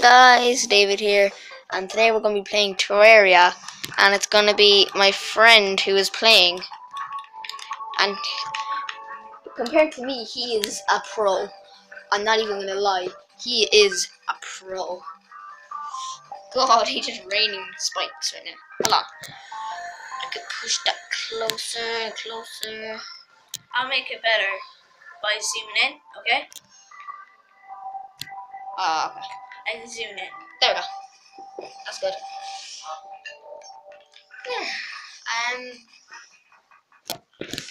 guys, David here, and today we're going to be playing Terraria, and it's going to be my friend who is playing, and compared to me, he is a pro. I'm not even going to lie, he is a pro. God, he's just raining spikes right now. Hold on. I could push that closer, and closer. I'll make it better by zooming in, okay? Ah, okay. I can zoom in. There we go. That's good. Yeah. Um.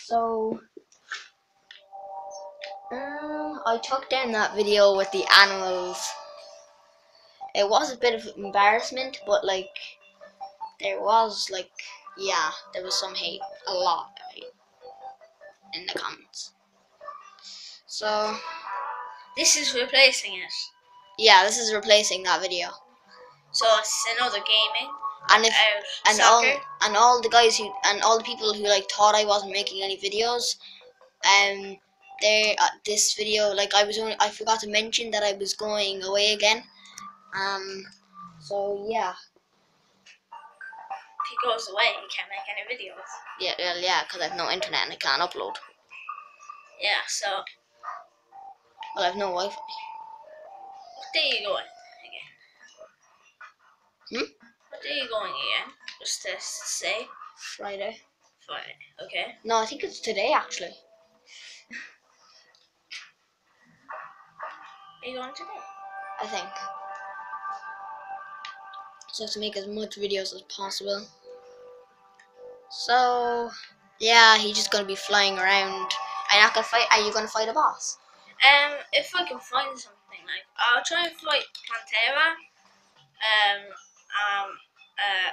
So. Um, I took down that video with the animals. It was a bit of embarrassment, but like, there was like, yeah, there was some hate, a lot of hate in the comments. So, This is replacing it. Yeah, this is replacing that video. So it's another gaming. And if Out and all and all the guys who and all the people who like thought I wasn't making any videos, um, there uh, this video like I was only I forgot to mention that I was going away again, um, so yeah, If he goes away, he can't make any videos. yeah, well, yeah, because I have no internet and I can't upload. Yeah, so Well, I have no Wi-Fi. Day are you going again? Hmm? What day are you going again? Just to say. Friday. Friday. Okay. No, I think it's today actually. Are you going today? I think. So to make as much videos as possible. So yeah, he's just gonna be flying around. Are you not gonna fight? Are you gonna fight a boss? Um, if I can find something, like I'll try and fight Plantera. Um, um, uh,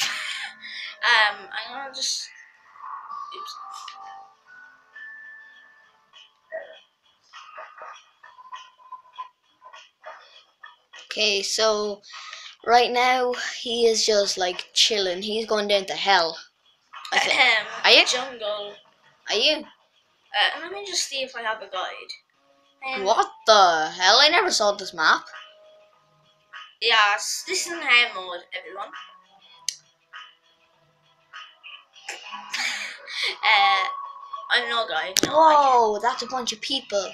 um, I'm gonna just. Oops. Okay, so right now he is just like chilling. He's going down to hell. I think. Um, Are you? jungle? Are you? Uh, let me just see if I have a guide. What the hell? I never saw this map. Yes, this is in hard mode, everyone. uh, I'm no guide. No, Whoa, that's a bunch of people.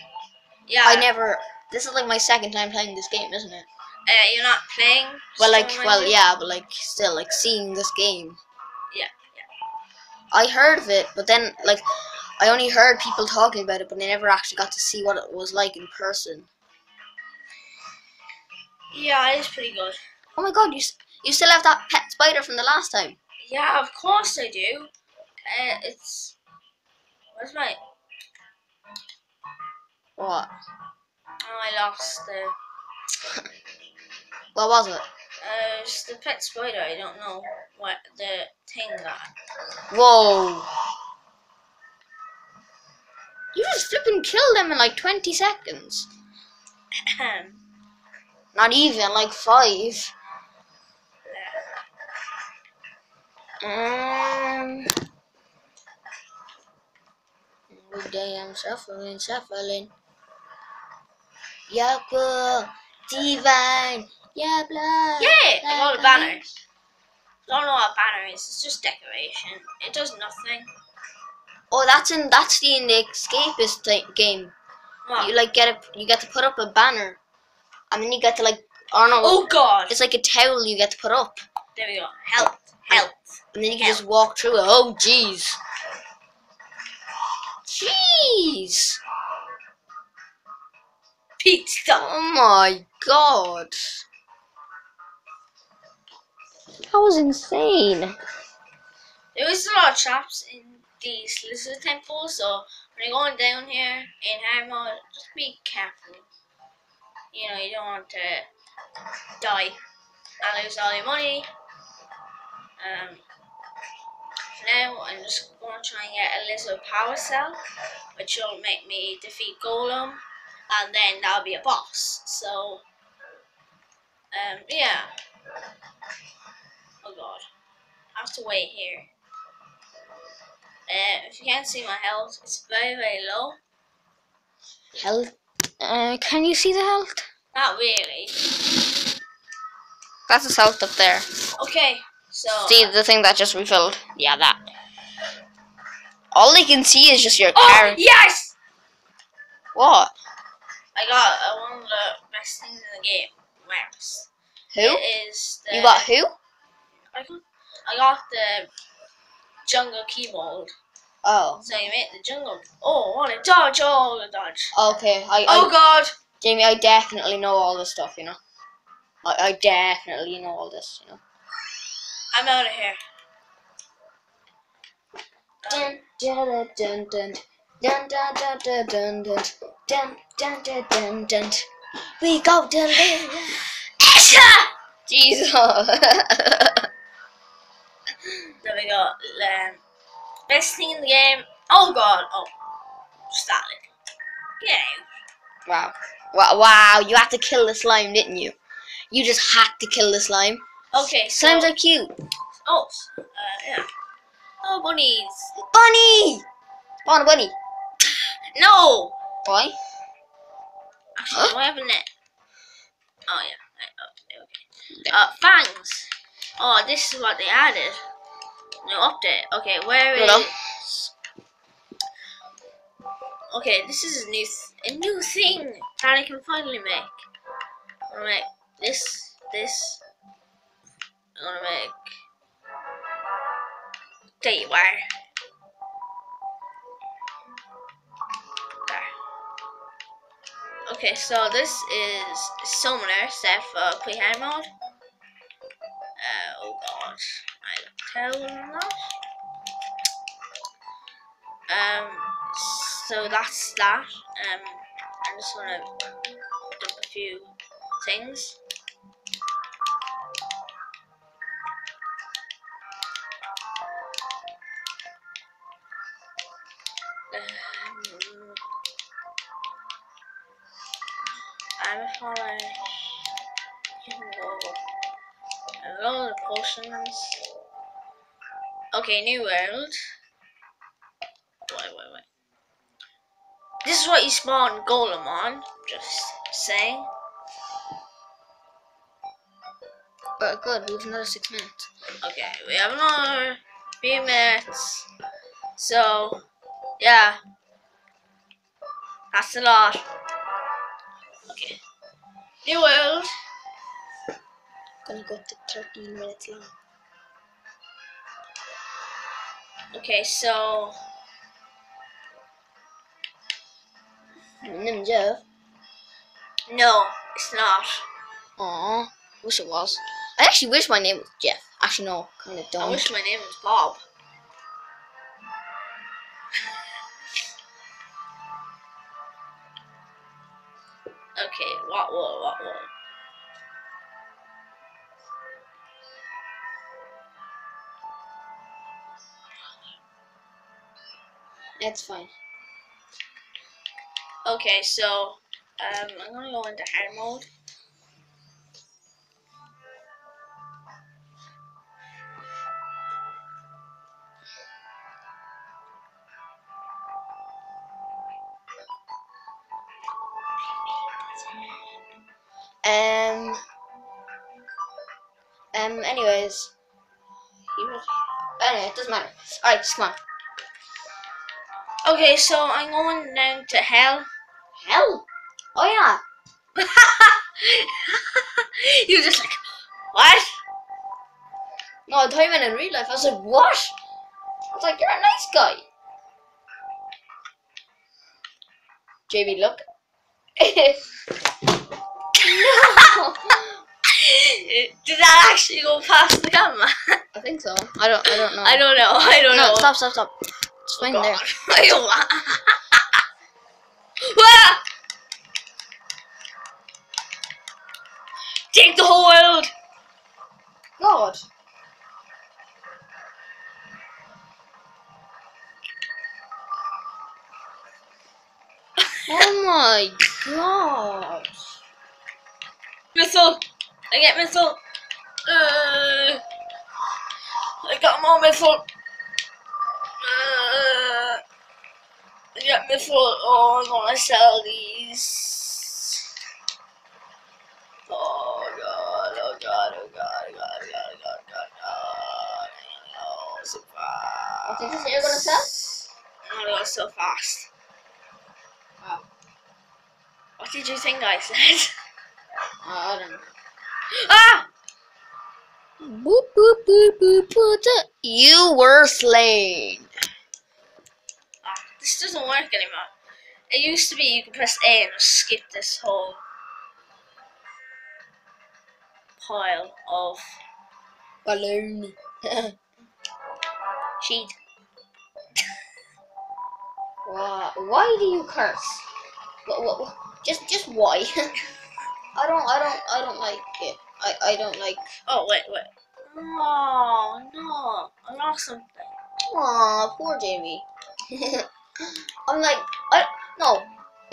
yeah, I never. This is like my second time playing this game, isn't it? Uh, you're not playing. Well, like, well, yeah, but like, still, like, seeing this game. Yeah, yeah, I heard of it, but then, like, I only heard people talking about it, but I never actually got to see what it was like in person. Yeah, it's pretty good. Oh my god, you you still have that pet spider from the last time? Yeah, of course I do. Uh, it's. Where's my. What? Oh, I lost the. What was it? Uh, it's the pet spider. I don't know what the thing got. Whoa! Killed them in like 20 seconds. Not even, like five. Um. Every day I'm shuffling, shuffling. Yaku, divine, yeah, blah. Yeah, I got a banner. Don't know what a banner is. It's just decoration. It does nothing. Oh, that's in that's the in the escapist game. What? You like get a you get to put up a banner, and then you get to like I don't know. oh God! It's like a towel you get to put up, There we go. Help! Help! and then you can just walk through it. Oh, jeez. Jeez. Pizza. Oh my god. That was insane. There was a lot of traps in these lizard temples, so when you're going down here in mode, just be careful. You know, you don't want to die and lose all your money. Um, for now, I'm just going to try and get a lizard power cell, which will make me defeat Golem, and then that'll be a boss. So, um, yeah. Oh god. I have to wait here. Uh, if you can't see my health, it's very, very low. Health. Uh, can you see the health? Not really. That's the south up there. Okay, so See the thing that just refilled? Yeah, that. All they can see is just your oh car. yes, What? I got uh, one of the best things in the game. Max. Who? It is the, You got who? I got, I got the jungle keyboard. Oh. So you make the jungle. Oh, what a dodge! Oh, the dodge. Okay. I, I Oh God! Jamie, I definitely know all this stuff. You know. I, I definitely know all this. You know. I'm out of here. Dun dun dun dun dun dun dun dun dun dun dun dun dun dun dun. We go to live. Jesus. We go. Um, best thing in the game. Oh God! Oh, started. Get out. wow. Wow. Wow. You had to kill the slime, didn't you? You just had to kill the slime. Okay, so Slimes are cute. oh, uh, yeah. Oh, bunnies. Bunny. On, bunny. No. Why? Actually, Huh? I have a net? Oh yeah. Right, okay. Uh, fangs. Oh, this is what they added. No update. Okay, where Hold on. is? Okay, this is a new th- a new thing that I can finally make. I'm gonna make this, this. I'm gonna make. There you are. There. Okay, so this is Summoner set for pre-hard mode. Uh, oh god, Belmont. Um, so that's that. Um, I just want to dump a few things. Um, I'm having a lot of potions. Okay, new world. Wait, wait, wait. This is what you spawn golem on. Just saying. But good. We have another six minutes. Okay, we have another few minutes. So, yeah. That's a lot. Okay. New world. Gonna go to thirteen minutes long. Okay, so Name Jeff. no, it's not. Aw. Wish it was. I actually wish my name was Jeff. Actually, no. Kind of don't. I wish my name was Bob. Okay, what, what, what, what? It's fine. Okay, so um, I'm gonna go into hard mode. Um. Um. Anyways. Anyway, it doesn't matter. All right, just come on. Okay, so I'm going down to hell. Hell. Oh yeah. you just like what? No, I thought you meant in real life. I was like, what? I was like, you're a nice guy. JB, look. no. Did that actually go past the camera? I think so. I don't. I don't know. I don't know. I don't no, know. stop, stop, stop. It's fine God. there. I don't want. Take the whole world. God. oh my god. Missile. I get missile. Uh, I got more missile. get me full on. I want to sell these. Oh god, oh god, oh god, oh god, oh god, oh god, god, god. Oh, so fast. Did you say you're gonna sell? I'm gonna go so fast. Wow. What did you think I said? Uh, I don't know. Ah! Boop, boop, boop, boop, boop. You were slain. This doesn't work anymore. It used to be you could press A and skip this whole pile of Balloon. Sheet. Why? Why do you curse? What, what, what- just, just why? I don't, I don't, I don't like it. I, I don't like. Oh wait, wait. Oh no, I lost something. Aw, poor Jamie. I'm like, I no.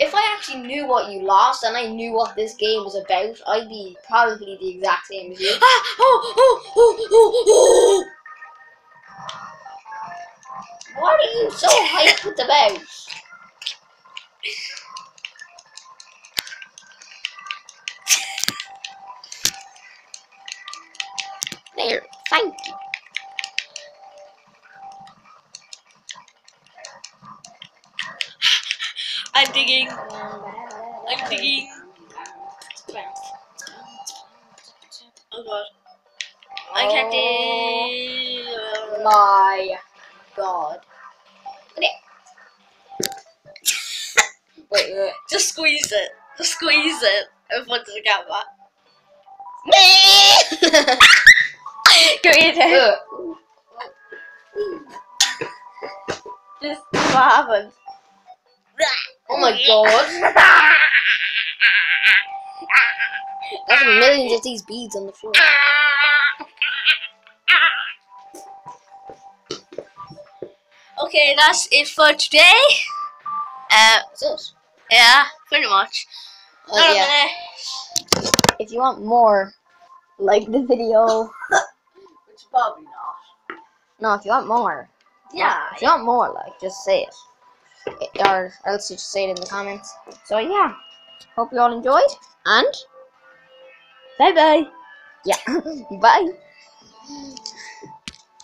If I actually knew what you lost and I knew what this game was about, I'd be probably the exact same as you. Ah! Oh! Oh! Oh! Oh! oh. What are you so hyped about? There, thank you. I'm digging. I'm digging. Oh god. I can't Oh do. My God. Okay. Wait, wait. Just squeeze it. Just squeeze it in front of the camera. wait. Go. Ugh. This is what happened. Oh my God. There's millions of these beads on the floor. Okay, that's it for today. Uh, yeah, pretty much. Oh, Not yeah. If you want more, like the video. Which probably not. No, if you want more. Yeah. If you want more, like, just say it. Or else you just say it in the comments. So, yeah. Hope you all enjoyed. And. Bye bye. Yeah. bye.